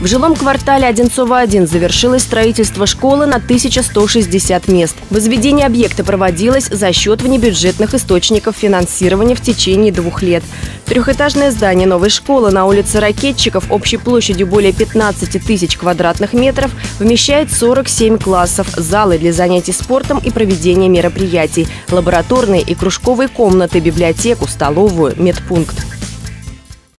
В жилом квартале Одинцово-1 завершилось строительство школы на 1160 мест. Возведение объекта проводилось за счет внебюджетных источников финансирования в течение двух лет. Трехэтажное здание новой школы на улице Ракетчиков общей площадью более 15 тысяч квадратных метров вмещает 47 классов, залы для занятий спортом и проведения мероприятий, лабораторные и кружковые комнаты, библиотеку, столовую, медпункт.